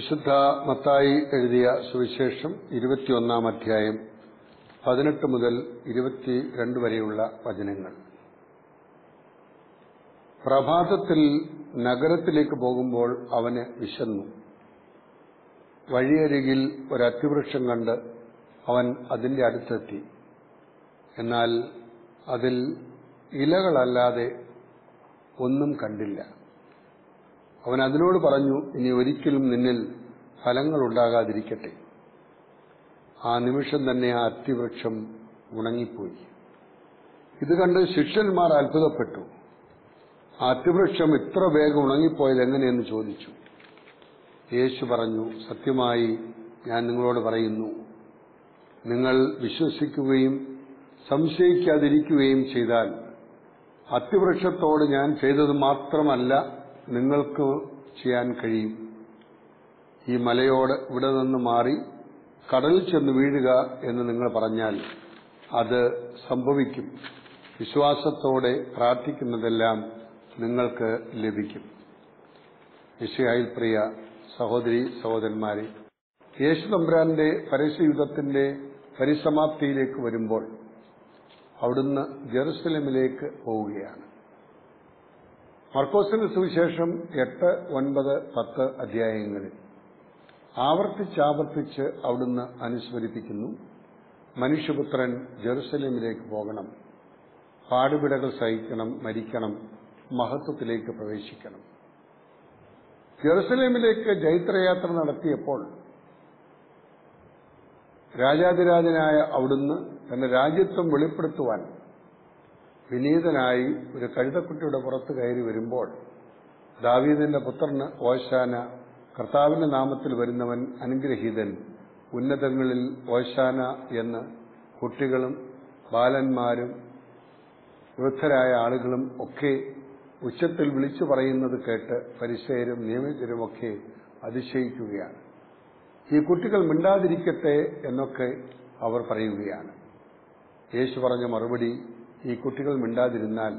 വിശുദ്ധ മത്തായി എഴുതിയ സുവിശേഷം ഇരുപത്തിയൊന്നാം അധ്യായം പതിനെട്ട് മുതൽ ഇരുപത്തിരണ്ട് വരെയുള്ള വചനങ്ങൾ. പ്രഭാതത്തിൽ നഗരത്തിലേക്ക് പോകുമ്പോൾ അവന് വിശന്നു. വഴിയരികിൽ ഒരു അത്തിവൃക്ഷം കണ്ട് അവൻ അതിന്റെ അടുത്തെത്തി. എന്നാൽ അതിൽ ഇലകളല്ലാതെ ഒന്നും കണ്ടില്ല. അവൻ അതിനോട് പറഞ്ഞു ഇനി ഒരിക്കലും നിന്നിൽ ഫലങ്ങൾ ഉണ്ടാകാതിരിക്കട്ടെ. ആ നിമിഷം തന്നെ ആ അത്തിവൃക്ഷം ഉണങ്ങിപ്പോയി. ഇത് കണ്ട് ശിഷ്യന്മാർ അത്ഭുതപ്പെട്ടു. ആ അത്തിവൃക്ഷം ഇത്ര വേഗം ഉണങ്ങിപ്പോയത് എങ്ങനെയെന്ന് ചോദിച്ചു. യേശു പറഞ്ഞു സത്യമായി ഞാൻ നിങ്ങളോട് പറയുന്നു നിങ്ങൾ വിശ്വസിക്കുകയും സംശയിക്കാതിരിക്കുകയും ചെയ്താൽ അത്തിവൃക്ഷത്തോട് ഞാൻ ചെയ്തത് മാത്രമല്ല നിങ്ങൾക്ക് ചെയ്യാൻ കഴിയും. ഈ മലയോട് ഇവിടെ നിന്ന് മാറി കടലിൽ ചെന്ന് വീഴുക എന്ന് നിങ്ങൾ പറഞ്ഞാൽ അത് സംഭവിക്കും. വിശ്വാസത്തോടെ പ്രാർത്ഥിക്കുന്നതെല്ലാം നിങ്ങൾക്ക് ലഭിക്കും. വിഷയായി പ്രിയ സഹോദരി സഹോദരന്മാരെ യേശു തമ്പുരാന്റെ പരസ്യയുദ്ധത്തിന്റെ പരിസമാപ്തിയിലേക്ക് വരുമ്പോൾ അവിടുന്ന് ജെറുസലമിലേക്ക് പോവുകയാണ്. മർക്കോസിന്റെ സുവിശേഷം എട്ട് ഒൻപത് പത്ത് അധ്യായങ്ങളിൽ. ആവർത്തിച്ചാവർത്തിച്ച് അവിടുന്ന് അനുസ്മരിപ്പിക്കുന്നു. മനുഷ്യപുത്രൻ ജെറുസലേമിലേക്ക് പോകണം. പാടുപിടകൾ സഹിക്കണം മരിക്കണം മഹത്വത്തിലേക്ക് പ്രവേശിക്കണം. ജെറുസലേമിലേക്ക് ജൈത്രയാത്ര നടത്തിയപ്പോൾ രാജാതിരാജനായ അവിടുന്ന് തന്റെ രാജ്യത്വം വെളിപ്പെടുത്തുവാൻ വിനീതനായി ഒരു കഴുതക്കുട്ടിയുടെ പുറത്ത് കയറി വരുമ്പോൾ ദാവീദിന്റെ പുത്രന് ഓശാന കർത്താവിന്റെ നാമത്തിൽ വരുന്നവൻ അനുഗ്രഹീതൻ ഉന്നതങ്ങളിൽ ഓശാന എന്ന് കുട്ടികളും ബാലന്മാരും വൃദ്ധരായ ആളുകളും ഒക്കെ ഉച്ചത്തിൽ വിളിച്ചു പറയുന്നത് കേട്ട് പരിസയരും നിയമിതരുമൊക്കെ അതിശയിക്കുകയാണ്. ഈ കുട്ടികൾ മിണ്ടാതിരിക്കട്ടെ എന്നൊക്കെ അവർ പറയുകയാണ്. യേശു പറഞ്ഞ മറുപടി ഈ കുട്ടികൾ മിണ്ടാതിരുന്നാൽ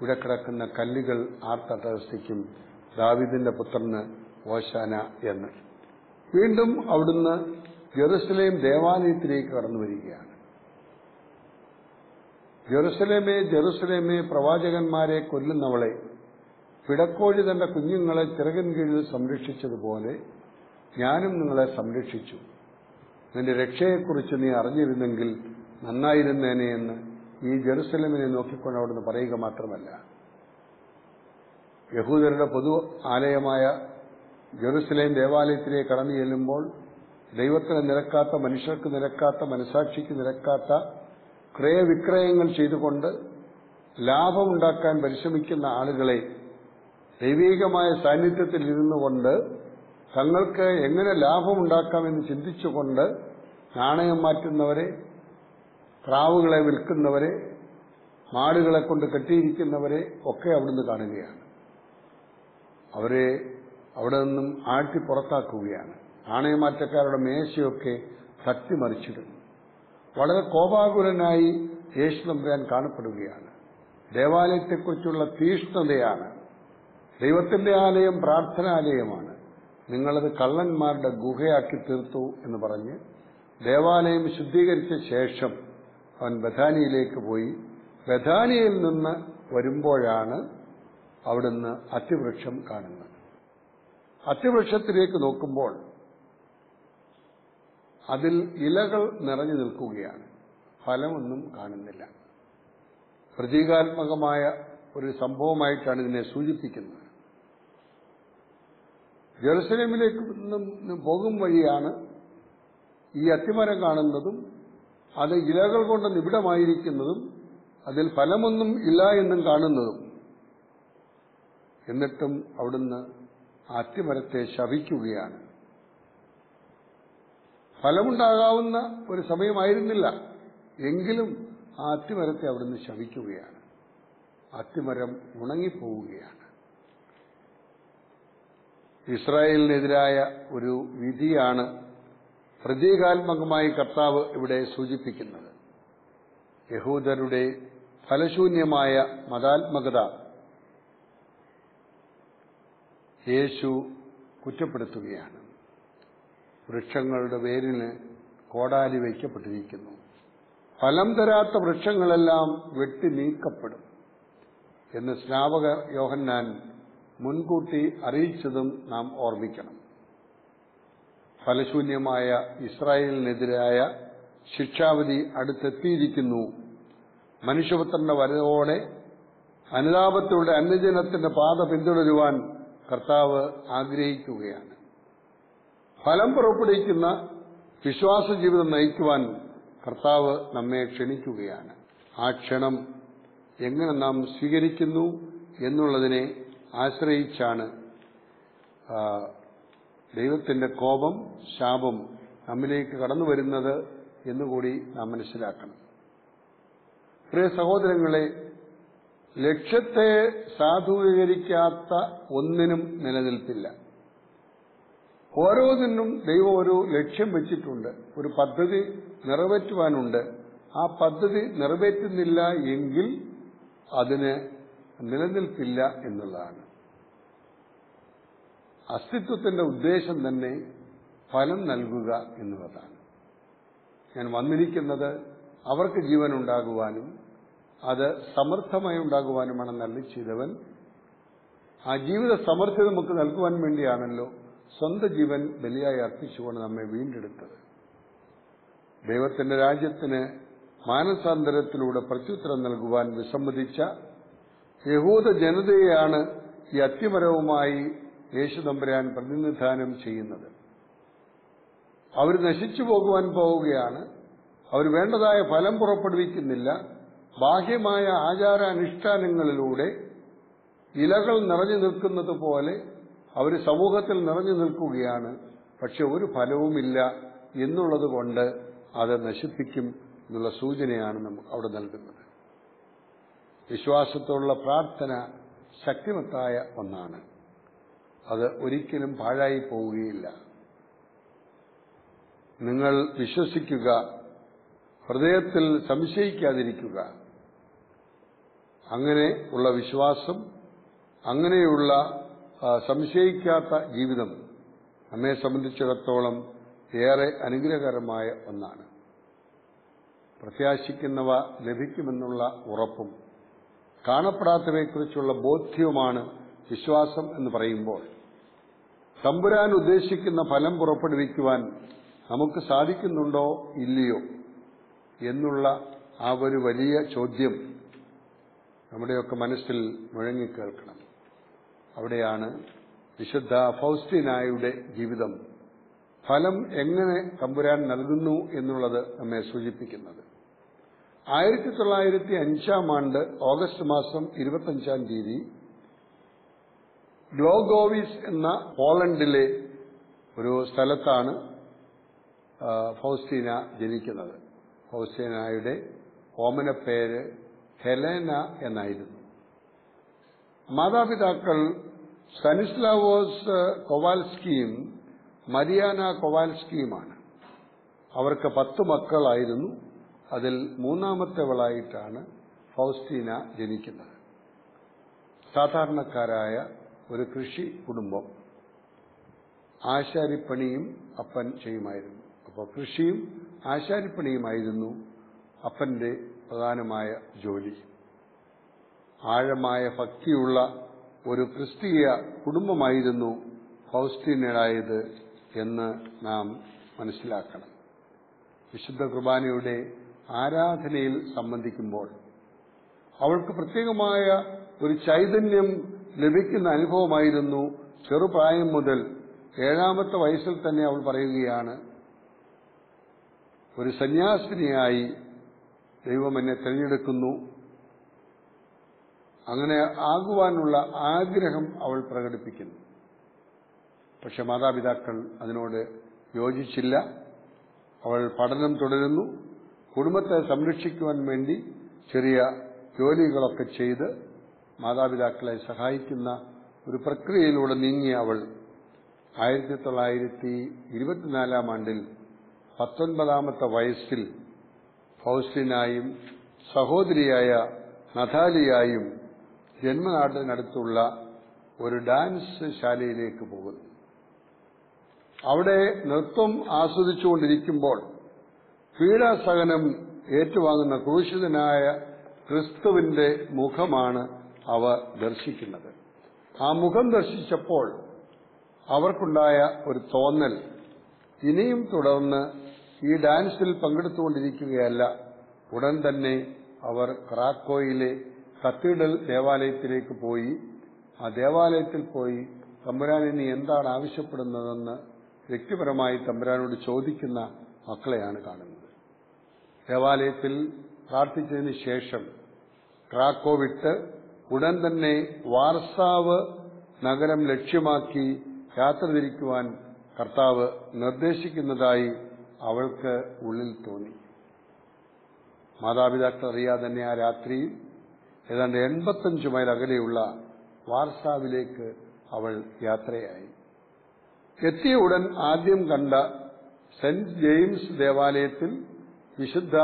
ഇവിടെ കിടക്കുന്ന കല്ലുകൾ ആർത്തട്ടഹസിക്കും. ദാവിദിന്റെ പുത്രന് ഓശാന എന്ന്. വീണ്ടും അവിടുന്ന് ജെറുസലേം ദേവാലയത്തിലേക്ക് കടന്നു വരികയാണ്. ജെറുസലേമേ ജെറുസലേമേ പ്രവാചകന്മാരെ കൊല്ലുന്നവളെ പിടക്കോഴി തന്റെ കുഞ്ഞുങ്ങളെ ചിറകൻ കീഴിൽ സംരക്ഷിച്ചതുപോലെ ഞാനും നിങ്ങളെ സംരക്ഷിച്ചു. നിന്റെ രക്ഷയെക്കുറിച്ച് നീ അറിഞ്ഞിരുന്നെങ്കിൽ നന്നായിരുന്നേനെ എന്ന് ഈ ജെറുസലമിനെ നോക്കിക്കൊണ്ട് അവിടുന്ന് പറയുക മാത്രമല്ല. യഹൂദരുടെ പൊതു ആലയമായ ജെറുസലേം ദേവാലയത്തിലേക്ക് കടന്നു ചെല്ലുമ്പോൾ ദൈവത്തിന് നിരക്കാത്ത മനുഷ്യർക്ക് നിരക്കാത്ത മനസാക്ഷിക്ക് നിരക്കാത്ത ക്രയവിക്രയങ്ങൾ ചെയ്തുകൊണ്ട് ലാഭമുണ്ടാക്കാൻ പരിശ്രമിക്കുന്ന ആളുകളെ ദൈവീകമായ സാന്നിധ്യത്തിൽ ഇരുന്നുകൊണ്ട് തങ്ങൾക്ക് എങ്ങനെ ലാഭമുണ്ടാക്കാമെന്ന് ചിന്തിച്ചുകൊണ്ട് നാണയം മാറ്റുന്നവരെ പ്രാവുകളെ വിൽക്കുന്നവരെ മാടുകളെ കൊണ്ട് കെട്ടിയിരിക്കുന്നവരെ ഒക്കെ അവിടുന്ന് കാണുകയാണ്. അവരെ അവിടെ നിന്നും ആട്ടി പുറത്താക്കുകയാണ്. നാണയമാറ്റക്കാരുടെ മേശയൊക്കെ തട്ടി മറിച്ചിടുന്നു. വളരെ കോപാകുലനായി യേശു നമ്പ്രാൻ കാണപ്പെടുകയാണ്. ദേവാലയത്തെക്കുറിച്ചുള്ള തീഷ്ണതയാണ്. ദൈവത്തിന്റെ ആലയം പ്രാർത്ഥനാലയമാണ്. നിങ്ങളത് കള്ളന്മാരുടെ ഗുഹയാക്കി തീർത്തു എന്ന് പറഞ്ഞ് ദേവാലയം ശുദ്ധീകരിച്ച ശേഷം അവൻ ബഥാനിയിലേക്ക് പോയി. ബഥാനിയിൽ നിന്ന് വരുമ്പോഴാണ് അവിടുന്ന് അത്തിവൃക്ഷം കാണുന്നത്. അത്തിവൃക്ഷത്തിലേക്ക് നോക്കുമ്പോൾ അതിൽ ഇലകൾ നിറഞ്ഞു നിൽക്കുകയാണ്. ഫലമൊന്നും കാണുന്നില്ല. പ്രതീകാത്മകമായ ഒരു സംഭവമായിട്ടാണ് ഇതിനെ സൂചിപ്പിക്കുന്നത്. ജെറുസലേമിലേക്ക് പോകും വഴിയാണ് ഈ അത്തിമരം കാണുന്നതും അത് ഇലകൾ കൊണ്ട് നിബിഡമായിരിക്കുന്നതും അതിൽ ഫലമൊന്നും ഇല്ല എന്നും കാണുന്നതും. എന്നിട്ടും അവിടുന്ന് ആറ്റുമരത്തെ ശപിക്കുകയാണ്. ഫലമുണ്ടാകാവുന്ന ഒരു സമയമായിരുന്നില്ല. എങ്കിലും ആ അത്തിമരത്തെ അവിടുന്ന് ശവിക്കുകയാണ് അത്തിമരം ഉണങ്ങിപ്പോവുകയാണ്. ഇസ്രായേലിനെതിരായ ഒരു വിധിയാണ് പ്രതീകാത്മകമായി കർത്താവ് ഇവിടെ സൂചിപ്പിക്കുന്നത്. യഹൂദരുടെ ഫലശൂന്യമായ മതാത്മകത യേശു കുറ്റപ്പെടുത്തുകയാണ്. വൃക്ഷങ്ങളുടെ വേരിന് കോടാലി വയ്ക്കപ്പെട്ടിരിക്കുന്നു. ഫലം തരാത്ത വൃക്ഷങ്ങളെല്ലാം വെട്ടി നീക്കപ്പെടും എന്ന് സ്നാപക യോഹന്നാൻ മുൻകൂട്ടി അറിയിച്ചതും നാം ഓർമ്മിക്കണം. ഫലശൂന്യമായ ഇസ്രായേലിനെതിരായ ശിക്ഷാവിധി അടുത്തെത്തിയിരിക്കുന്നു. മനുഷ്യപുത്രന്റെ വരവോടെ അനുതാപത്തിലൂടെ അന്യജനത്തിന്റെ പാത പിന്തുടരുവാൻ കർത്താവ് ആഗ്രഹിക്കുകയാണ്. ഫലം പുറപ്പെടുവിക്കുന്ന വിശ്വാസ ജീവിതം നയിക്കുവാൻ കർത്താവ് നമ്മെ ക്ഷണിക്കുകയാണ്. ആ ക്ഷണം എങ്ങനെ നാം സ്വീകരിക്കുന്നു എന്നുള്ളതിനെ ആശ്രയിച്ചാണ് ദൈവത്തിന്റെ കോപം ശാപം നമ്മിലേക്ക് കടന്നു വരുന്നത് എന്നുകൂടി നാം മനസ്സിലാക്കണം. പ്രിയ സഹോദരങ്ങളെ ലക്ഷ്യത്തെ സാധൂകരിക്കാത്ത ഒന്നിനും നിലനിൽപ്പില്ല. ഓരോന്നിനും ദൈവം ഒരു ലക്ഷ്യം വെച്ചിട്ടുണ്ട് ഒരു പദ്ധതി നിറവേറ്റുവാനുണ്ട്. ആ പദ്ധതി നിറവേറ്റുന്നില്ല എങ്കിൽ അതിന് നിലനിൽപ്പില്ല എന്നുള്ളതാണ്. അസ്തിത്വത്തിന്റെ ഉദ്ദേശം തന്നെ ഫലം നൽകുക എന്നുള്ളതാണ്. ഞാൻ വന്നിരിക്കുന്നത് അവർക്ക് ജീവൻ ഉണ്ടാകുവാനും അത് സമർത്ഥമായി ഉണ്ടാകുവാനുമാണ് നല്ല ചെയ്തവൻ. ആ ജീവിത സമർത്ഥത നമുക്ക് നൽകുവാൻ വേണ്ടിയാണല്ലോ സ്വന്തം ജീവൻ ബലിയായി അർപ്പിച്ചുകൊണ്ട് നമ്മെ വീണ്ടെടുത്തത്. ദൈവത്തിന്റെ രാജ്യത്തിന് മാനസാന്തരത്തിലൂടെ പ്രത്യുത്തരം നൽകുവാൻ വിസമ്മതിച്ച യഹൂദ ജനതയെയാണ് ഈ അത്യമരവുമായി യേശുതമ്പുരാൻ പ്രതിനിധാനം ചെയ്യുന്നത്. അവർ നശിച്ചു പോകുവാൻ പോവുകയാണ്. അവർ വേണ്ടതായ ഫലം പുറപ്പെടുവിക്കുന്നില്ല. ബാഹ്യമായ ആചാരാനുഷ്ഠാനങ്ങളിലൂടെ ഇലകൾ നിറഞ്ഞു നിൽക്കുന്നത് പോലെ അവർ സമൂഹത്തിൽ നിറഞ്ഞു നിൽക്കുകയാണ്. പക്ഷെ ഒരു ഫലവുമില്ല എന്നുള്ളത് കൊണ്ട് അത് നശിപ്പിക്കും എന്നുള്ള സൂചനയാണ് നമുക്ക് അവിടെ നൽകുന്നത്. വിശ്വാസത്തോടുള്ള പ്രാർത്ഥന ശക്തിമത്തായ ഒന്നാണ്. അത് ഒരിക്കലും പാഴായി പോവുകയില്ല. നിങ്ങൾ വിശ്വസിക്കുക ഹൃദയത്തിൽ സംശയിക്കാതിരിക്കുക. അങ്ങനെ ഉള്ള വിശ്വാസം അങ്ങനെയുള്ള സംശയിക്കാത്ത ജീവിതം നമ്മെ സംബന്ധിച്ചിടത്തോളം ഏറെ അനുഗ്രഹകരമായ ഒന്നാണ്. പ്രത്യാശിക്കുന്നവ ലഭിക്കുമെന്നുള്ള ഉറപ്പും കാണപ്പെടാത്തവയെക്കുറിച്ചുള്ള ബോധ്യവുമാണ് വിശ്വാസം എന്ന് പറയുമ്പോൾ. തമ്പുരാൻ ഉദ്ദേശിക്കുന്ന ഫലം പുറപ്പെടുവിക്കുവാൻ നമുക്ക് സാധിക്കുന്നുണ്ടോ ഇല്ലയോ എന്നുള്ള ആ ഒരു വലിയ ചോദ്യം നമ്മുടെയൊക്കെ മനസ്സിൽ മുഴങ്ങിക്കേൾക്കണം. അവിടെയാണ് വിശുദ്ധ ഫൗസ്റ്റിനായുടെ ജീവിതം. ഫലം എങ്ങനെ തമ്പുരാൻ നൽകുന്നു എന്നുള്ളത് നമ്മെ സൂചിപ്പിക്കുന്നത്. ആയിരത്തി തൊള്ളായിരത്തി അഞ്ചാം ആണ്ട് ഓഗസ്റ്റ് മാസം ഇരുപത്തഞ്ചാം തീയതി ഗ്ലോഗോവിസ് എന്ന പോളണ്ടിലെ ഒരു സ്ഥലത്താണ് ഫൗസ്റ്റീന ജനിക്കുന്നത്. ഫൗസ്റ്റീനായുടെ ഓമന പേര് ഹെലേന എന്നായിരുന്നു. മാതാപിതാക്കൾ സനിസ്ലാവോസ് കൊവാൽസ്കിയും മരിയാന കൊവാൽസ്കിയുമാണ്. അവർക്ക് പത്ത് മക്കളായിരുന്നു. അതിൽ മൂന്നാമത്തെവളായിട്ടാണ് ഫൗസ്റ്റീന ജനിക്കുന്നത്. സാധാരണക്കാരായ ഒരു കൃഷി കുടുംബം. ആശാരിപ്പണിയും അപ്പൻ ചെയ്യുമായിരുന്നു. അപ്പോൾ കൃഷിയും ആശാരിപ്പണിയുമായിരുന്നു അപ്പന്റെ പ്രധാനമായ ജോലി. ആഴമായ ഭക്തിയുള്ള ഒരു ക്രിസ്തീയ കുടുംബമായിരുന്നു ഫൗസ്റ്റീനയുടേത് എന്ന് നാം മനസ്സിലാക്കണം. വിശുദ്ധ കുർബാനയുടെ ആരാധനയിൽ സംബന്ധിക്കുമ്പോൾ അവൾക്ക് പ്രത്യേകമായ ഒരു ചൈതന്യം ലഭിക്കുന്ന അനുഭവമായിരുന്നു ചെറുപ്രായം മുതൽ ഏഴാമത്തെ വയസ്സിൽ തന്നെ അവൾ പറയുകയാണ് ഒരു സന്യാസിനിയായി ദൈവം എന്നെ തിരഞ്ഞെടുക്കുന്നു. അങ്ങനെ ആകുവാനുള്ള ആഗ്രഹം അവൾ പ്രകടിപ്പിക്കുന്നു. പക്ഷെ മാതാപിതാക്കൾ അതിനോട് യോജിച്ചില്ല. അവൾ പഠനം തുടരുന്നു. കുടുംബത്തെ സംരക്ഷിക്കുവാൻ വേണ്ടി ചെറിയ ജോലികളൊക്കെ ചെയ്ത് മാതാപിതാക്കളെ സഹായിക്കുന്ന ഒരു പ്രക്രിയയിലൂടെ നീങ്ങിയ അവൾ ആയിരത്തി തൊള്ളായിരത്തി ഇരുപത്തിനാലാം ആണ്ടിൽ പത്തൊൻപതാമത്തെ വയസ്സിൽ ഫൗസ്റ്റിനായും സഹോദരിയായ നഥാലിയായും ജന്മനാട്ടിനടുത്തുള്ള ഒരു ഡാൻസ് ശാലയിലേക്ക് പോകുന്നു. അവിടെ നൃത്തം ആസ്വദിച്ചുകൊണ്ടിരിക്കുമ്പോൾ പീഡാസഹനം ഏറ്റുവാങ്ങുന്ന ക്രൂശിതനായ ക്രിസ്തുവിന്റെ മുഖമാണ് അവർ ദർശിക്കുന്നത്. ആ മുഖം ദർശിച്ചപ്പോൾ അവർക്കുണ്ടായ ഒരു തോന്നൽ ഇനിയും തുടർന്ന് ഈ ഡാൻസിൽ പങ്കെടുത്തുകൊണ്ടിരിക്കുകയല്ല. ഉടൻ തന്നെ അവർ ക്രാക്കോയിലെ കത്തീഡ്രൽ ദേവാലയത്തിലേക്ക് പോയി. ആ ദേവാലയത്തിൽ പോയി തമ്പുരാൻ ഇനി എന്താണ് ആവശ്യപ്പെടുന്നതെന്ന് വ്യക്തിപരമായി തമ്പുരാനോട് ചോദിക്കുന്ന മക്കളെയാണ് കാണുന്നത്. ദേവാലയത്തിൽ പ്രാർത്ഥിച്ചതിന് ശേഷം ക്രാക്കോ വിട്ട് ഉടൻ തന്നെ വാർസാവ് നഗരം ലക്ഷ്യമാക്കി യാത്ര തിരിക്കുവാൻ കർത്താവ് നിർദ്ദേശിക്കുന്നതായി അവൾക്ക് ഉള്ളിൽ തോന്നി. മാതാപിതാക്കൾ അറിയാതെ തന്നെ ആ രാത്രിയിൽ ഏതാണ്ട് എൺപത്തഞ്ച് മൈൽ അകലെയുള്ള വാർസാവിലേക്ക് അവൾ യാത്രയായി. എത്തിയ ഉടൻ ആദ്യം കണ്ട സെന്റ് ജെയിംസ് ദേവാലയത്തിൽ വിശുദ്ധ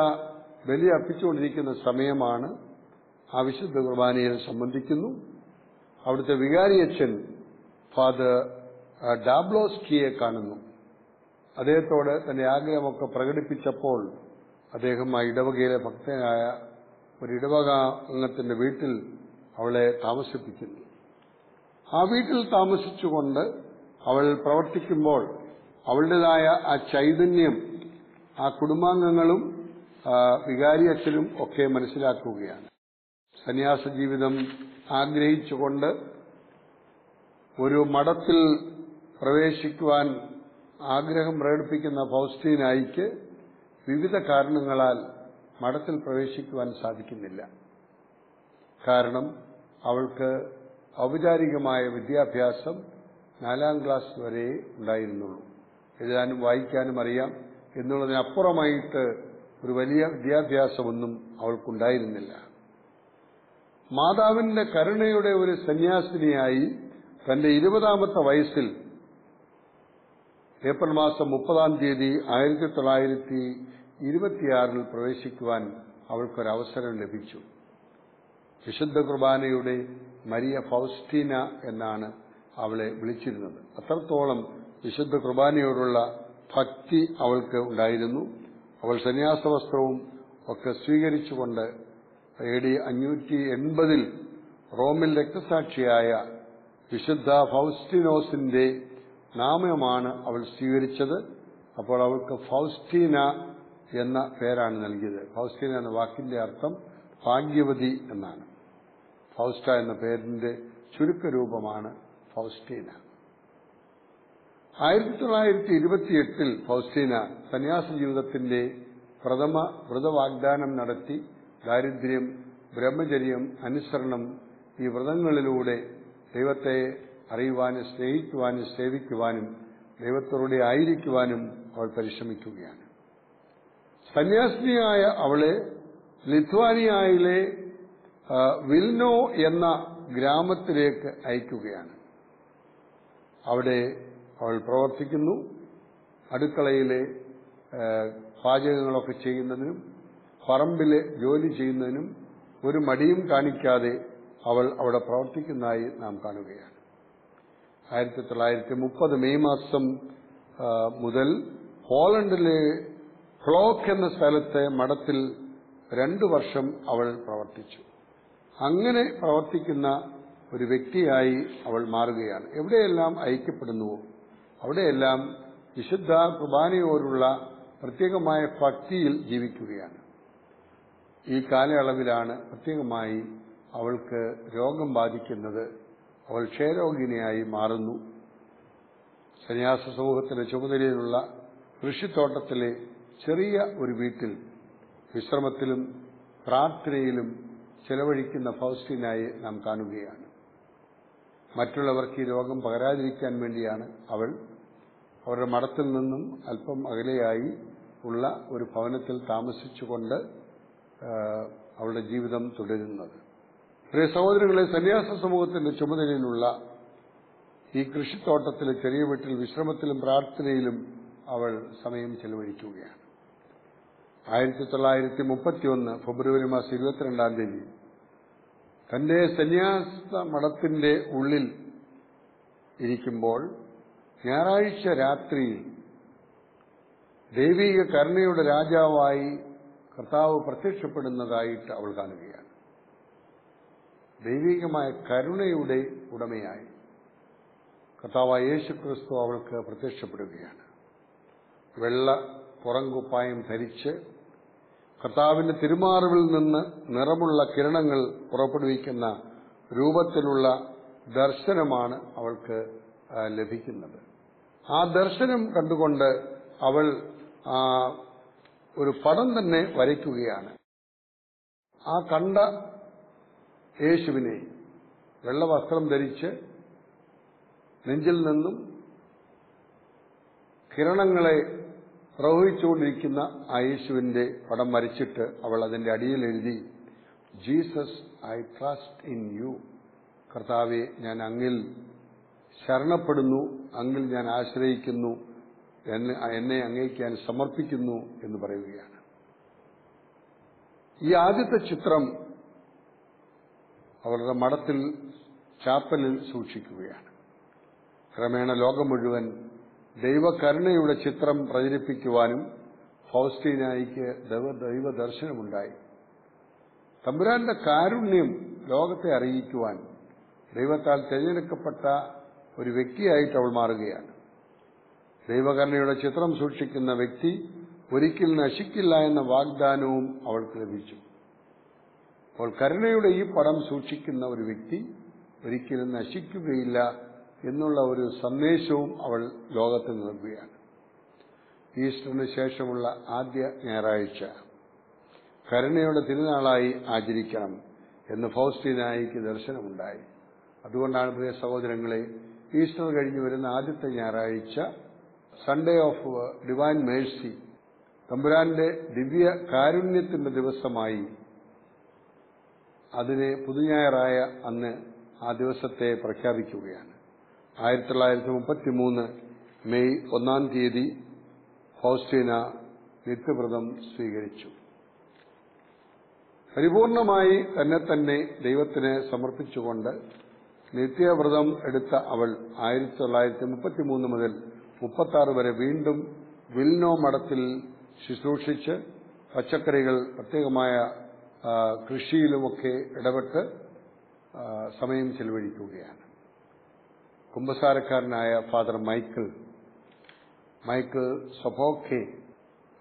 ബലി അർപ്പിച്ചുകൊണ്ടിരിക്കുന്ന സമയമാണ് ആ വിശുദ്ധ കുർബാനയിൽ സംബന്ധിക്കുന്നു. അവിടുത്തെ വികാരി വികാരിയച്ഛൻ ഫാദർ ഡാബ്ലോസ്കിയെ കാണുന്നു. അദ്ദേഹത്തോട് തന്റെ ആഗ്രഹമൊക്കെ പ്രകടിപ്പിച്ചപ്പോൾ അദ്ദേഹം ആ ഇടവകയിലെ ഭക്തനായ ഒരു ഇടവക അംഗത്തിന്റെ വീട്ടിൽ അവളെ താമസിപ്പിക്കുന്നു. ആ വീട്ടിൽ താമസിച്ചുകൊണ്ട് അവൾ പ്രവർത്തിക്കുമ്പോൾ അവളുടേതായ ആ ചൈതന്യം ആ കുടുംബാംഗങ്ങളും വികാരി അച്ഛനും ഒക്കെ മനസ്സിലാക്കുകയാണ്. സന്യാസ ജീവിതം ആഗ്രഹിച്ചുകൊണ്ട് ഒരു മഠത്തിൽ പ്രവേശിക്കുവാൻ ആഗ്രഹം പ്രകടിപ്പിക്കുന്ന ഫൗസ്റ്റീനായിക്ക് വിവിധ കാരണങ്ങളാൽ മഠത്തിൽ പ്രവേശിക്കുവാൻ സാധിക്കുന്നില്ല. കാരണം അവൾക്ക് ഔപചാരികമായ വിദ്യാഭ്യാസം നാലാം ക്ലാസ് വരെ ഉണ്ടായിരുന്നുള്ളൂ. എഴുതാനും വായിക്കാനും അറിയാം. എന്നുള്ളതിനപ്പുറമായിട്ട് ഒരു വലിയ വിദ്യാഭ്യാസമൊന്നും അവൾക്കുണ്ടായിരുന്നില്ല. മാതാവിന്റെ കരുണയുടെ ഒരു സന്യാസിനിയായി തന്റെ ഇരുപതാമത്തെ വയസ്സിൽ ഏപ്രിൽ മാസം മുപ്പതാം തീയതി ആയിരത്തി തൊള്ളായിരത്തി ഇരുപത്തിയാറിൽ പ്രവേശിക്കുവാൻ അവൾക്കൊരവസരം ലഭിച്ചു. വിശുദ്ധ കുർബാനയുടെ മരിയ ഫൗസ്റ്റീന എന്നാണ് അവളെ വിളിച്ചിരുന്നത്. അത്രത്തോളം വിശുദ്ധ കുർബാനയോടുള്ള ഭക്തി അവൾക്ക് ഉണ്ടായിരുന്നു. അവൾ സന്യാസ വസ്ത്രവും ഒക്കെ സ്വീകരിച്ചുകൊണ്ട് എ ഡി അഞ്ഞൂറ്റി എൺപതിൽ റോമിൽ രക്തസാക്ഷിയായ വിശുദ്ധ ഫൗസ്റ്റിനോസിന്റെ നാമമാണ് അവൾ സ്വീകരിച്ചത്. അപ്പോൾ അവൾക്ക് ഫൗസ്റ്റീന എന്ന പേരാണ് നൽകിയത്. ഫൗസ്റ്റീന എന്ന വാക്കിന്റെ അർത്ഥം ഭാഗ്യവതി എന്നാണ്. ഫൗസ്റ്റ എന്ന പേരിന്റെ ചുരുക്കരൂപമാണ് ഫൗസ്റ്റീന. ആയിരത്തി തൊള്ളായിരത്തി ഇരുപത്തിയെട്ടിൽ ഫൗസ്റ്റീന സന്യാസ ജീവിതത്തിന്റെ പ്രഥമ വ്രതവാഗ്ദാനം നടത്തി. ദാരിദ്ര്യം ബ്രഹ്മചര്യം അനുസരണം ഈ വ്രതങ്ങളിലൂടെ ദൈവത്തെ അറിയുവാനും സ്നേഹിക്കുവാനും സേവിക്കുവാനും ദൈവത്തോടെ ആയിരിക്കുവാനും അവൾ പരിശ്രമിക്കുകയാണ്. സന്യാസിനിയായ അവൾ ലിത്വാനിയായിലെ വിൽനോ എന്ന ഗ്രാമത്തിലേക്ക് അയക്കുകയാണ്. അവിടെ അവൾ പ്രവർത്തിക്കുന്നു. അടുക്കളയിലെ പാചകങ്ങളൊക്കെ ചെയ്യുന്നതിനും പറമ്പിലെ ജോലി ചെയ്യുന്നതിനും ഒരു മടിയും കാണിക്കാതെ അവൾ അവിടെ പ്രവർത്തിക്കുന്നതായി നാം കാണുകയാണ്. ആയിരത്തി തൊള്ളായിരത്തി മുപ്പത് മെയ് മാസം മുതൽ പോളണ്ടിലെ ഫ്ലോക്ക് എന്ന സ്ഥലത്തെ മഠത്തിൽ രണ്ടു വർഷം അവൾ പ്രവർത്തിച്ചു. അങ്ങനെ പ്രവർത്തിക്കുന്ന ഒരു വ്യക്തിയായി അവൾ മാറുകയാണ്. എവിടെയെല്ലാം ഐക്യപ്പെടുന്നുവോ അവിടെയെല്ലാം വിശുദ്ധ കുർബാനയോടുള്ള പ്രത്യേകമായ ഭക്തിയിൽ ജീവിക്കുകയാണ്. ഈ കാലയളവിലാണ് പ്രത്യേകമായി അവൾക്ക് രോഗം ബാധിക്കുന്നത്. അവൾ ക്ഷയരോഗിനിയായി മാറുന്നു. സന്യാസ സമൂഹത്തിന്റെ ചുമതലയിലുള്ള കൃഷിത്തോട്ടത്തിലെ ചെറിയ ഒരു വീട്ടിൽ വിശ്രമത്തിലും പ്രാർത്ഥനയിലും ചെലവഴിക്കുന്ന ഫൗസ്റ്റിനായി നാം കാണുകയാണ്. മറ്റുള്ളവർക്ക് ഈ രോഗം പകരാതിരിക്കാൻ വേണ്ടിയാണ് അവൾ. അവരുടെ മഠത്തിൽ നിന്നും അല്പം അകലെയായി ഉള്ള ഒരു ഭവനത്തിൽ താമസിച്ചുകൊണ്ട് അവളുടെ ജീവിതം തുടരുന്നത്. പ്രിയ സഹോദരങ്ങളെ സന്യാസ സമൂഹത്തിന്റെ ചുമതലയിലുള്ള ഈ കൃഷിത്തോട്ടത്തിലെ ചെറിയ വീട്ടിൽ വിശ്രമത്തിലും പ്രാർത്ഥനയിലും അവൾ സമയം ചെലവഴിക്കുകയാണ്. ആയിരത്തി തൊള്ളായിരത്തി മുപ്പത്തിയൊന്ന് ഫെബ്രുവരി മാസം ഇരുപത്തിരണ്ടാം തീയതി തന്റെ സന്യാസ മഠത്തിന്റെ ഉള്ളിൽ ഇരിക്കുമ്പോൾ ഞായറാഴ്ച രാത്രിയിൽ ദൈവീക കരുണയുടെ രാജാവായി കർത്താവ് പ്രത്യക്ഷപ്പെടുന്നതായിട്ട് അവൾ കാണുകയാണ്. ദൈവികമായ കരുണയുടെ ഉടമയായി കർത്താവായ യേശു ക്രിസ്തു അവൾക്ക് പ്രത്യക്ഷപ്പെടുകയാണ്. വെള്ള പുറങ്കുപ്പായം ധരിച്ച് കർത്താവിന്റെ തിരുമാറിവിൽ നിന്ന് നിറമുള്ള കിരണങ്ങൾ പുറപ്പെടുവിക്കുന്ന രൂപത്തിലുള്ള ദർശനമാണ് അവൾക്ക് ലഭിക്കുന്നത്. ആ ദർശനം കണ്ടുകൊണ്ട് അവൾ ഒരു പടം തന്നെ വരയ്ക്കുകയാണ്. ആ കണ്ട യേശുവിനെ വെള്ളവസ്ത്രം ധരിച്ച് നെഞ്ചിൽ നിന്നും കിരണങ്ങളെ പ്രവഹിച്ചുകൊണ്ടിരിക്കുന്ന ആ യേശുവിന്റെ പടം വരച്ചിട്ട് അവൾ അതിന്റെ അടിയിൽ എഴുതി Jesus I trust in you. കർത്താവെ ഞാൻ അങ്ങിൽ ശരണപ്പെടുന്നു അങ്ങിൽ ഞാൻ ആശ്രയിക്കുന്നു. എന്നെ എന്നെ ഞാൻ സമർപ്പിക്കുന്നു എന്ന് പറയുകയാണ്. ഈ ആദ്യത്തെ ചിത്രം അവരുടെ മഠത്തിൽ ചാപ്പലിൽ സൂക്ഷിക്കുകയാണ്. ക്രമേണ ലോകം മുഴുവൻ ദൈവകരുണയുടെ ചിത്രം പ്രചരിപ്പിക്കുവാനും ഫൗസ്റ്റീനായിക്ക് ദൈവ ദർശനമുണ്ടായി തമ്പുരാന്റെ കാരുണ്യം ലോകത്തെ അറിയിക്കുവാൻ ദൈവത്താൽ തിരഞ്ഞെടുക്കപ്പെട്ട ഒരു വ്യക്തിയായിട്ട് അവൾ മാറുകയാണ്. ദൈവകരുണയുടെ ചിത്രം സൂക്ഷിക്കുന്ന വ്യക്തി ഒരിക്കൽ നശിക്കില്ല എന്ന വാഗ്ദാനവും അവൾക്ക് ലഭിച്ചു. അപ്പോൾ കരുണയുടെ ഈ പടം സൂക്ഷിക്കുന്ന ഒരു വ്യക്തി ഒരിക്കലും നശിക്കുകയില്ല എന്നുള്ള ഒരു സന്ദേശവും അവൾ ലോകത്തിന് നൽകുകയാണ്. ഈസ്റ്ററിന് ശേഷമുള്ള ആദ്യ ഞായറാഴ്ച കരുണയുടെ തിരുനാളായി ആചരിക്കണം എന്ന് ഫൗസ്റ്റീനായിക്ക് ദർശനമുണ്ടായി. അതുകൊണ്ടാണ് പ്രിയ സഹോദരങ്ങളെ ഈസ്റ്റർ കഴിഞ്ഞു വരുന്ന ആദ്യത്തെ ഞായറാഴ്ച സൺഡേ ഓഫ് ഡിവൈൻ മേഴ്സി തമ്പുരാന്റെ ദിവ്യ കാരുണ്യത്തിന്റെ ദിവസമായി അതിനെ പുതുഞായറായ അന്ന് ആ ദിവസത്തെ പ്രഖ്യാപിക്കുകയാണ്. ആയിരത്തി തൊള്ളായിരത്തി മുപ്പത്തി മൂന്ന് മെയ് ഒന്നാം തീയതി ഫൗസ്റ്റീന നിത്യവ്രതം സ്വീകരിച്ചു. പരിപൂർണമായി തന്നെ തന്നെ ദൈവത്തിന് സമർപ്പിച്ചുകൊണ്ട് നിത്യവ്രതം എടുത്ത അവൾ ആയിരത്തി തൊള്ളായിരത്തി മുപ്പത്തിമൂന്ന് മുതൽ മുപ്പത്തി ആറ് വരെ വീണ്ടും വിൽനോ മഠത്തിൽ ശുശ്രൂഷിച്ച് പച്ചക്കറികൾ പ്രത്യേകമായ കൃഷിയിലുമൊക്കെ ഇടപെട്ട് സമയം ചെലവഴിക്കുകയാണ്. കുമ്പസാരക്കാരനായ ഫാദർ മൈക്കിൾ മൈക്കിൾ സൊഫോക്കെ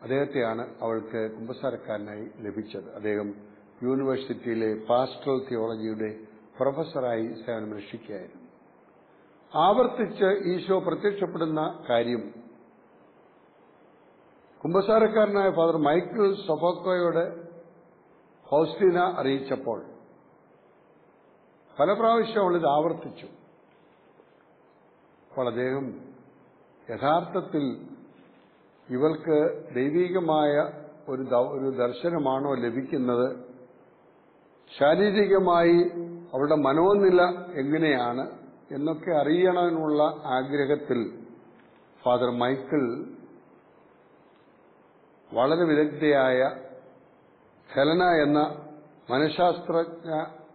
അദ്ദേഹത്തെയാണ് അവൾക്ക് കുമ്പസാരക്കാരനായി ലഭിച്ചത്. അദ്ദേഹം യൂണിവേഴ്സിറ്റിയിലെ പാസ്റ്ററൽ തിയോളജിയുടെ പ്രൊഫസറായി സേവനമനുഷ്ഠിക്കുകയായിരുന്നു. ആവർത്തിച്ച് ഈശോ പ്രത്യക്ഷപ്പെടുന്ന കാര്യം. കുമ്പസാരക്കാരനായ ഫാദർ മൈക്കിൾ സൊഫോക്കോയോട് ഫൗസ്റ്റീന അറിയിച്ചപ്പോൾ പല പ്രാവശ്യം അവൾ ഇത് ആവർത്തിച്ചു. അപ്പോൾ അദ്ദേഹം യഥാർത്ഥത്തിൽ ഇവൾക്ക് ദൈവികമായ ഒരു ഒരു ദർശനമാണോ ലഭിക്കുന്നത്? ശാരീരികമായി അവളുടെ മനോനില എങ്ങനെയാണ്? എന്നൊക്കെ അറിയണമെന്നുള്ള ആഗ്രഹത്തിൽ ഫാദർ മൈക്കിൾ വളരെ വിദഗ്ധയായ ഹെലന എന്ന മനഃശാസ്ത്രജ്ഞ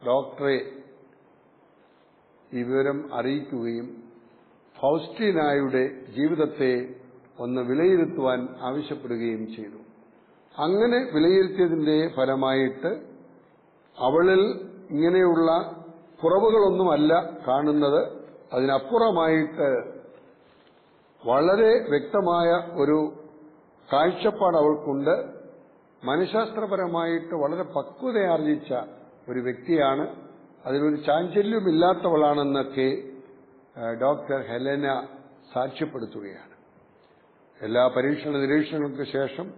ഡോക്ടറെ ഈ വിവരം അറിയിക്കുകയും ഫൗസ്റ്റീനായുടെ ജീവിതത്തെ ഒന്ന് വിലയിരുത്തുവാൻ ആവശ്യപ്പെടുകയും ചെയ്തു. അങ്ങനെ വിലയിരുത്തിയതിന്റെ ഫലമായിട്ട് അവളിൽ ഇങ്ങനെയുള്ള കുറവുകളൊന്നുമല്ല കാണുന്നത്. അതിനപ്പുറമായിട്ട് വളരെ വ്യക്തമായ ഒരു കാഴ്ചപ്പാട് അവൾക്കുണ്ട്. മനഃശാസ്ത്രപരമായിട്ട് വളരെ പക്വതയാർജിച്ച ഒരു വ്യക്തിയാണ്. അതിലൊരു ചാഞ്ചല്യമില്ലാത്തവളാണെന്നൊക്കെ ഡോക്ടർ ഹെലന സാക്ഷ്യപ്പെടുത്തുകയാണ്. എല്ലാ പരീക്ഷണ നിരീക്ഷണങ്ങൾക്ക് ശേഷം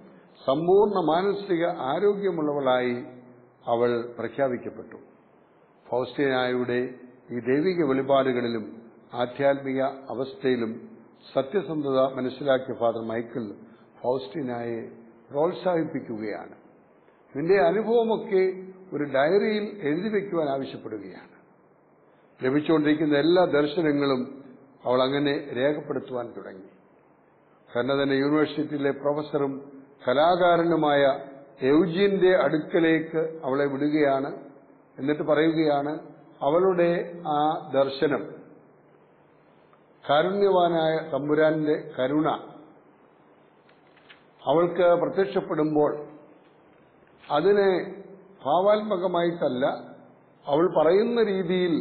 സമ്പൂർണ മാനസിക ആരോഗ്യമുള്ളവളായി അവൾ പ്രഖ്യാപിക്കപ്പെട്ടു. ഫൗസ്റ്റീനായുടെ ഈ ദൈവിക വെളിപാടുകളിലും ആധ്യാത്മിക അവസ്ഥയിലും സത്യസന്ധത മനസ്സിലാക്കിയ ഫാദർ മൈക്കിൾ ഫൗസ്റ്റീനായെ പ്രോത്സാഹിപ്പിക്കുകയാണ്. നിന്റെ അനുഭവമൊക്കെ ഒരു ഡയറിയിൽ എഴുതി വയ്ക്കുവാൻ ആവശ്യപ്പെടുകയാണ്. ലഭിച്ചുകൊണ്ടിരിക്കുന്ന എല്ലാ ദർശനങ്ങളും അവൾ അങ്ങനെ രേഖപ്പെടുത്തുവാൻ തുടങ്ങി. തന്നെ യൂണിവേഴ്സിറ്റിയിലെ പ്രൊഫസറും കലാകാരനുമായ എവ്ജിന്റെ അടുക്കലേക്ക് അവളെ വിടുകയാണ് എന്നിട്ട് പറയുകയാണ് അവളുടെ ആ ദർശനം. കാരുണ്യവാനായ തമ്പുരാന്റെ കരുണ. അവൾക്ക് പ്രത്യക്ഷപ്പെടുമ്പോൾ അതിനെ ഭാവാത്മകമായിട്ടല്ല അവൾ പറയുന്ന രീതിയിൽ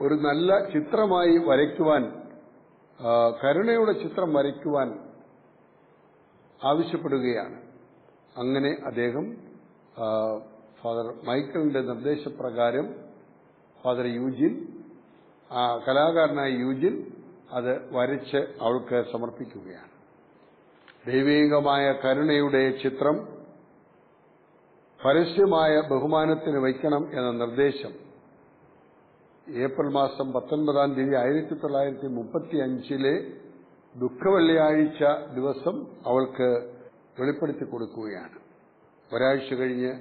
ഒരു നല്ല ചിത്രമായി വരയ്ക്കുവാൻ കരുണയുടെ ചിത്രം വരയ്ക്കുവാൻ ആവശ്യപ്പെടുകയാണ്. അങ്ങനെ അദ്ദേഹം ഫാദർ മൈക്കിളിന്റെ നിർദ്ദേശപ്രകാരം ഫാദർ യൂജിൻ ആ കലാകാരനായ യൂജിൻ അത് വരച്ച് അവൾക്ക് സമർപ്പിക്കുകയാണ്. ദൈവീകമായ കരുണയുടെ ചിത്രം പരസ്യമായ ബഹുമാനത്തിന് വയ്ക്കണം എന്ന നിർദ്ദേശം ഏപ്രിൽ മാസം പത്തൊൻപതാം തീയതി ആയിരത്തി തൊള്ളായിരത്തി മുപ്പത്തി അഞ്ചിലെ ദുഃഖവെള്ളിയാഴ്ച ദിവസം അവൾക്ക് വെളിപ്പെടുത്തി കൊടുക്കുകയാണ്. ഒരാഴ്ച കഴിഞ്ഞ്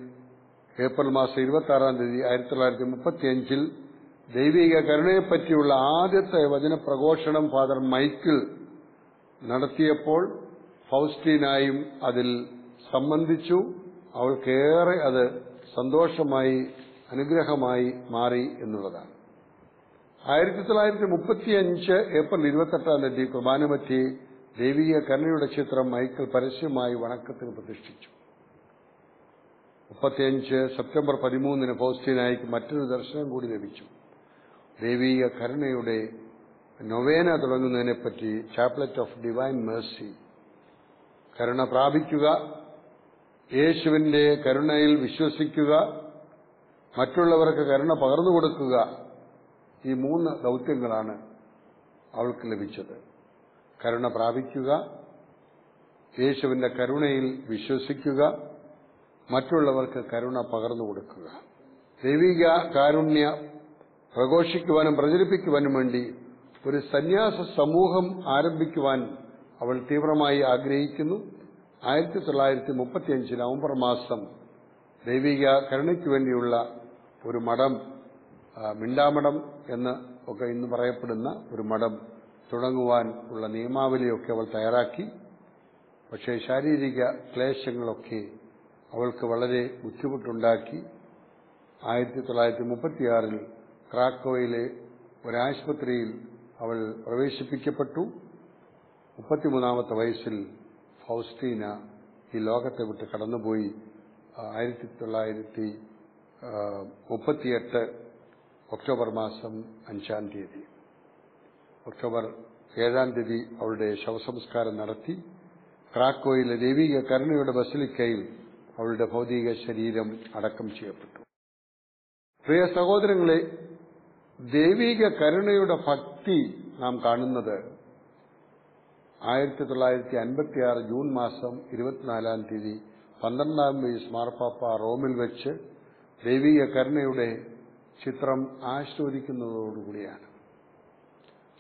ഏപ്രിൽ മാസം ഇരുപത്തി തീയതി ആയിരത്തി തൊള്ളായിരത്തി മുപ്പത്തി അഞ്ചിൽ ദൈവിക കരുണയെപ്പറ്റിയുള്ള ആദ്യത്തെ വചന പ്രഘോഷണം ഫാദർ മൈക്കിൾ നടത്തിയപ്പോൾ ഫൗസ്റ്റീനായും അതിൽ സംബന്ധിച്ചു. അവൾക്കേറെ അത് സന്തോഷമായി അനുഗ്രഹമായി മാറി എന്നുള്ളതാണ്. ആയിരത്തി തൊള്ളായിരത്തി മുപ്പത്തിയഞ്ച് ഏപ്രിൽ ഇരുപത്തെട്ടാം തീയതി കുർബാനുമറ്റി ദൈവിക കരുണയുടെ ചിത്രം മൈക്കിൾ പരസ്യമായി വണക്കത്തിന് പ്രതിഷ്ഠിച്ചു. മുപ്പത്തിയഞ്ച് സെപ്റ്റംബർ പതിമൂന്നിന് ഫൗസ്റ്റീനായിക്ക് മറ്റൊരു ദർശനം കൂടി ലഭിച്ചു. ദൈവീക കരുണയുടെ നൊവേന തുടങ്ങുന്നതിനെപ്പറ്റി ചാപ്ലറ്റ് ഓഫ് ഡിവൈൻ മേഴ്സി കരുണ പ്രാപിക്കുക യേശുവിന്റെ കരുണയിൽ വിശ്വസിക്കുക മറ്റുള്ളവർക്ക് കരുണ പകർന്നുകൊടുക്കുക ഈ മൂന്ന് ദൗത്യങ്ങളാണ് അവൾക്ക് ലഭിച്ചത്. കരുണ പ്രാപിക്കുക യേശുവിന്റെ കരുണയിൽ വിശ്വസിക്കുക മറ്റുള്ളവർക്ക് കരുണ പകർന്നു കൊടുക്കുക. ദൈവിക കാരുണ്യ പ്രഘോഷിക്കുവാനും പ്രചരിപ്പിക്കുവാനും വേണ്ടി ഒരു സന്യാസ സമൂഹം ആരംഭിക്കുവാൻ അവൾ തീവ്രമായി ആഗ്രഹിക്കുന്നു. ആയിരത്തി തൊള്ളായിരത്തി മുപ്പത്തിയഞ്ച് നവംബർ മാസം ദൈവിക കരുണയ്ക്ക് വേണ്ടിയുള്ള ഒരു മഠം മിണ്ടാമഠം എന്ന് ഒക്കെ ഇന്ന് പറയപ്പെടുന്ന ഒരു മഠം തുടങ്ങുവാൻ ഉള്ള നിയമാവലിയൊക്കെ അവൾ തയ്യാറാക്കി. പക്ഷേ ശാരീരിക ക്ലേശങ്ങളൊക്കെ അവൾക്ക് വളരെ ബുദ്ധിമുട്ടുണ്ടാക്കി. ആയിരത്തി തൊള്ളായിരത്തി മുപ്പത്തിയാറിൽ ക്രാക്കോയിലെ ഒരാശുപത്രിയിൽ അവൾ പ്രവേശിപ്പിക്കപ്പെട്ടു. മുപ്പത്തിമൂന്നാമത്തെ വയസ്സിൽ ഫൗസ്റ്റീന ഈ ലോകത്തെ വിട്ട് കടന്നുപോയി. ആയിരത്തി തൊള്ളായിരത്തി മുപ്പത്തിയെട്ട് ഒക്ടോബർ മാസം അഞ്ചാം തീയതി. ഒക്ടോബർ ഏഴാം തീയതി അവളുടെ ശവസംസ്കാരം നടത്തി. ക്രാക്കോയിലെ ദൈവിക കരുണയുടെ ബസലിക്കയിൽ അവളുടെ ഭൗതിക ശരീരം അടക്കം ചെയ്യപ്പെട്ടു. പ്രിയ സഹോദരങ്ങളെ ദൈവിക കരുണയുടെ ഭക്തി നാം കാണുന്നത് ആയിരത്തി തൊള്ളായിരത്തി അൻപത്തിയാറ് ജൂൺ മാസം ഇരുപത്തിനാലാം തീയതി പന്ത്രണ്ടാം വയസ് മാർപ്പാപ്പ റോമിൽ വെച്ച് ദൈവിക കരുണയുടെ ചിത്രം ആസ്വദിക്കുന്നതോടുകൂടിയാണ്.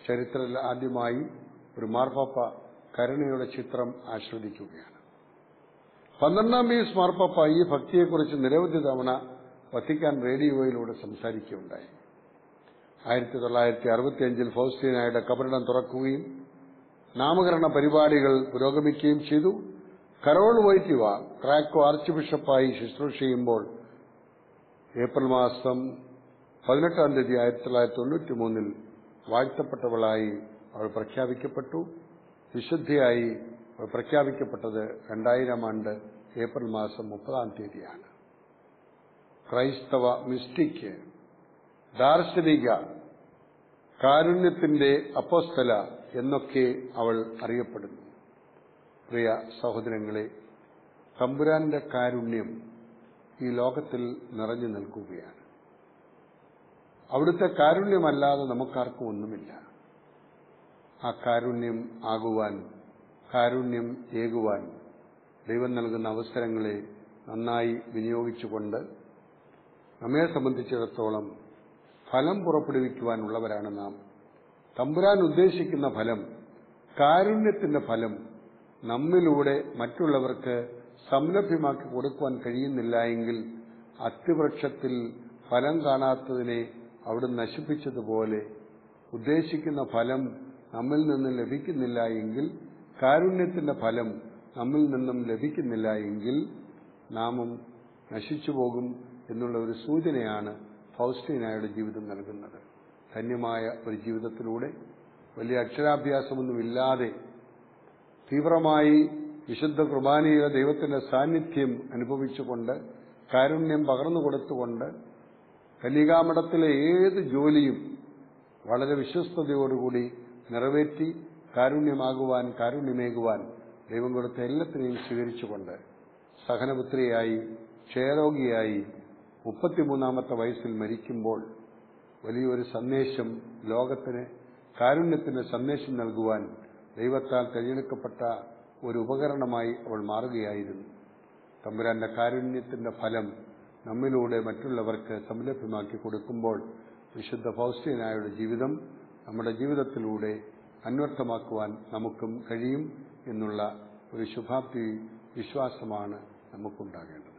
ചരിത്രത്തിൽ ആദ്യമായി ഒരു മാർപ്പാപ്പ കരുണയുടെ ചിത്രം ആസ്വദിക്കുകയാണ്. പന്ത്രണ്ടാം പീസ് മാർപ്പാപ്പ ഈ ഭക്തിയെക്കുറിച്ച് നിരവധി തവണ വത്തിക്കാൻ റേഡിയോയിലൂടെ സംസാരിക്കുകയുണ്ടായി. ആയിരത്തി തൊള്ളായിരത്തി അറുപത്തിയഞ്ചിൽ ഫൗസ്റ്റീനായുടെ കബറിടം തുറക്കുകയും നാമകരണ പരിപാടികൾ പുരോഗമിക്കുകയും ചെയ്തു. കരോൾ വൈറ്റിവ ക്രാക്കോ ആർച്ച് ബിഷപ്പായി ശുശ്രൂഷ ചെയ്യുമ്പോൾ ഏപ്രിൽ മാസം പതിനെട്ടാം തീയതി ആയിരത്തി തൊള്ളായിരത്തി തൊണ്ണൂറ്റി മൂന്നിൽ വാഴ്ത്തപ്പെട്ടവളായി അവൾ പ്രഖ്യാപിക്കപ്പെട്ടു. വിശുദ്ധിയായി പ്രഖ്യാപിക്കപ്പെട്ടത് രണ്ടായിരം ആണ്ട് ഏപ്രിൽ മാസം മുപ്പതാം തീയതിയാണ്. ക്രൈസ്തവ മിസ്റ്റിക്ക് ദാർശനിക കാരുണ്യത്തിന്റെ അപ്പോസ്തല എന്നൊക്കെ അവൾ അറിയപ്പെടുന്നു. പ്രിയ സഹോദരങ്ങളെ തമ്പുരാന്റെ കാരുണ്യം ഈ ലോകത്തിൽ നിറഞ്ഞു നിൽക്കുകയാണ്. അവിടുത്തെ കാരുണ്യമല്ലാതെ നമുക്കാർക്കും ഒന്നുമില്ല. ആ കാരുണ്യം ആകുവാൻ കാരുണ്യം ഏകുവാൻ ദൈവം നൽകുന്ന അവസരങ്ങളെ നന്നായി വിനിയോഗിച്ചുകൊണ്ട് നമ്മെ സംബന്ധിച്ചിടത്തോളം ഫലം പുറപ്പെടുവിക്കുവാനുള്ളവരാണ് നാം. തമ്പുരാൻ ഉദ്ദേശിക്കുന്ന ഫലം കാരുണ്യത്തിന്റെ ഫലം നമ്മിലൂടെ മറ്റുള്ളവർക്ക് സംലഭ്യമാക്കി കൊടുക്കുവാൻ കഴിയുന്നില്ല എങ്കിൽ അത്തിവൃക്ഷത്തിൽ ഫലം കാണാത്തതിനെ അവിടെ നശിപ്പിച്ചതുപോലെ ഉദ്ദേശിക്കുന്ന ഫലം നമ്മിൽ നിന്ന് ലഭിക്കുന്നില്ല എങ്കിൽ കാരുണ്യത്തിന്റെ ഫലം നമ്മിൽ നിന്നും ലഭിക്കുന്നില്ല എങ്കിൽ നാമും നശിച്ചു പോകും എന്നുള്ള ഒരു സൂചനയാണ് ഫൗസ്റ്റീനായുടെ ജീവിതം നൽകുന്നത്. ധന്യമായ ഒരു ജീവിതത്തിലൂടെ വലിയ അക്ഷരാഭ്യാസമൊന്നുമില്ലാതെ തീവ്രമായി വിശുദ്ധ കുർബാനയിലെ ദൈവത്തിന്റെ സാന്നിധ്യം അനുഭവിച്ചുകൊണ്ട് കാരുണ്യം പകർന്നു കൊടുത്തുകൊണ്ട് കലികാമഠത്തിലെ ഏത് ജോലിയും വളരെ വിശ്വസ്തയോടുകൂടി നിറവേറ്റി കാരുണ്യമാകുവാൻ കാരുണ്യമേകുവാൻ ദൈവം കൊടുത്ത എല്ലാത്തിനെയും സ്വീകരിച്ചുകൊണ്ട് സഹനപുത്രിയായി ക്ഷയരോഗിയായി മുപ്പത്തിമൂന്നാമത്തെ വയസ്സിൽ മരിക്കുമ്പോൾ വലിയൊരു സന്ദേശം ലോകത്തിന് കാരുണ്യത്തിന്റെ സന്ദേശം നൽകുവാൻ ദൈവത്താൽ തിരഞ്ഞെടുക്കപ്പെട്ട ഒരു ഉപകരണമായി അവൾ മാറുകയായിരുന്നു. തമ്പുരാന്റെ കാരുണ്യത്തിന്റെ ഫലം നമ്മിലൂടെ മറ്റുള്ളവർക്ക് സംലഭ്യമാക്കി കൊടുക്കുമ്പോൾ വിശുദ്ധ ഫൗസ്റ്റീനായുടെ ജീവിതം നമ്മുടെ ജീവിതത്തിലൂടെ അന്വർത്ഥമാക്കുവാൻ നമുക്കും കഴിയും. എന്നുള്ള ഒരു ശുഭാപ്തി വിശ്വാസമാണ് നമുക്കുണ്ടാകേണ്ടത്.